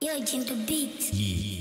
Judging the beat. Yeah.